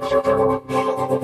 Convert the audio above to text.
Thank you.